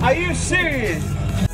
Are you serious?